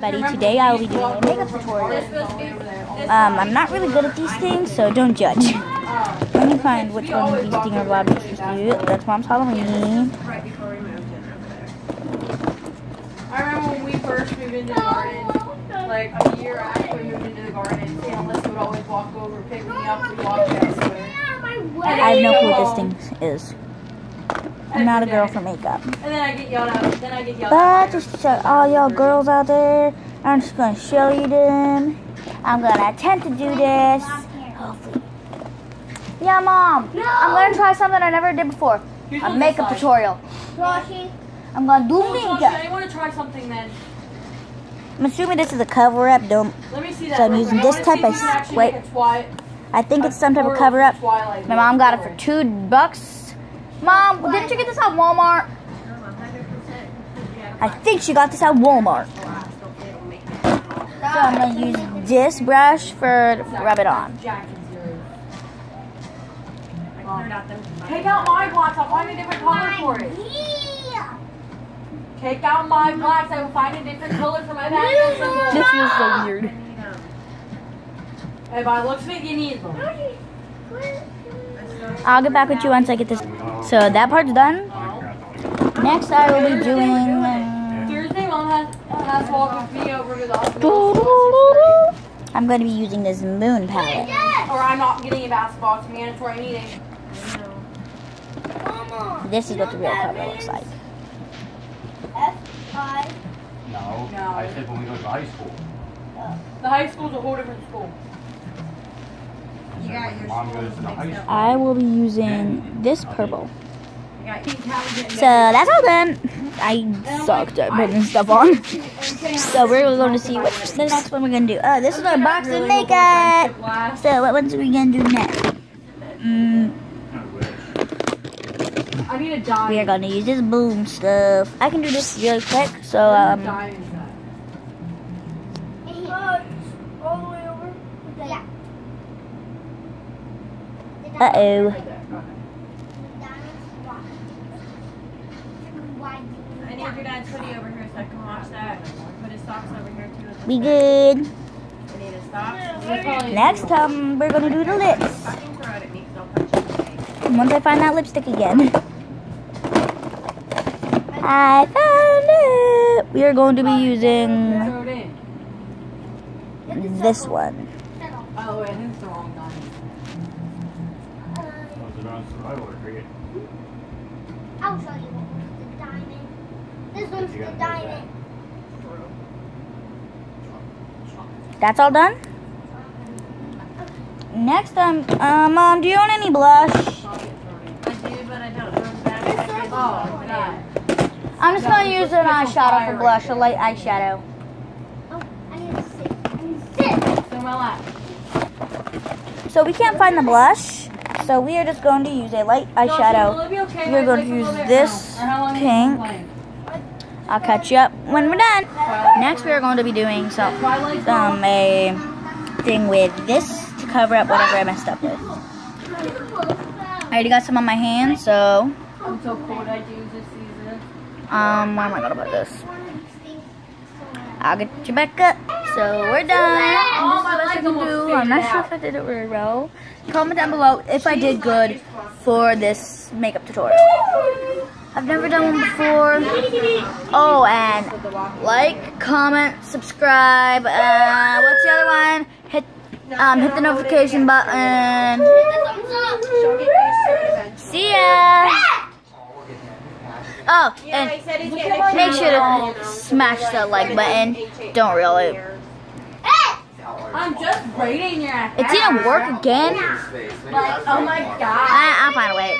Everybody, today I will be doing a makeup tutorial. Um, I'm not really good at these things, so don't judge. Let me find which one of these things are allowed to do. That's Mom's Halloween. Right before we moved in over there. I remember when we first moved into the garden, like a year after we moved into the garden, Alyssa would always walk over, pick me up, we walked past. I have no clue what this thing is. I'm not a girl for makeup. And then I get yelled at. Then I get yelled But at. just to show all y'all girls out there, I'm just gonna show you them. I'm gonna attempt to do this. Hopefully. Yeah, Mom. No. I'm gonna try something I never did before. Here's A makeup this side. tutorial. I'm gonna do Oh, Josh, makeup. I want to try something then. I'm assuming this is a cover up. Don't. Let me see that. So I'm using this type of- you can actually wait. make a twi- I think it's some type of cover up. Twilight My mom got it for two bucks. Mom, didn't you get this at Walmart? I think she got this at Walmart. So I'm gonna use this brush for to rub it on. Jack and Zero. Take out my blocks. I'll find a different color for it. Take out my blocks. I will find a different color for my background symbol. This feels so weird. Hey, by look looks of it, you need them. I'll get back with you once I get this. So that part's done. Next, I will be doing. uh, Thursday, mom has, has to walk with me over to the hospital. I'm going to be using this moon palette. Or I'm not getting a basketball. It's mandatory meeting. This is what the real cover looks like. No, No. I said when we go to high school. The high school's a whole different school. I said when Mom goes to high school. I will be using this purple. So that's all done. I sucked at putting stuff on. So we're going to see what's the next one we're going to do. Oh, this is our box of makeup. So what ones are we going to do next? Mm, we are going to use this boom stuff. I can do this really quick. So um, Dime is that? uh oh. I need your dad's hoodie over here so I can wash that. Put his socks over here too. We good. I need his socks. That's probably- Next time we're going to do the lips. Fucking throw it at me 'cause I'll punch you in the face. Once I find that lipstick again. I found it. We are going to be using Throw it in. this one. Oh, wait, I think it's the wrong dime. Was it on survival or cricket? I'll show you the diamond. This one's the diamond. That's all done. Next time, uh, mom, do you own any blush? I do, but I don't know exactly. Oh, God. I'm just gonna use an eyeshadow for blush, a light eyeshadow. Oh, I need to sit. I need to sit. So my lap. So we can't find the blush, so we are just going to use a light eyeshadow. We're going to use this pink. I'll catch you up when we're done. Next, we are going to be doing some um a thing with this to cover up whatever I messed up with. I already got some on my hand, so I'm so cold I do this season. um, where am I gonna put this? I'll get you back up. So we're done. This I can do. I'm not sure if I did it very well. Comment down below if I did good for this makeup tutorial. I've never done one before. Oh, and like, comment, subscribe. Uh, what's the other one? Hit, um, hit the notification button. See ya. Oh, and make sure to smash the like button. Don't really. I'm just braiding your ass. It didn't work again. Like, oh my god. I, I'll find a way.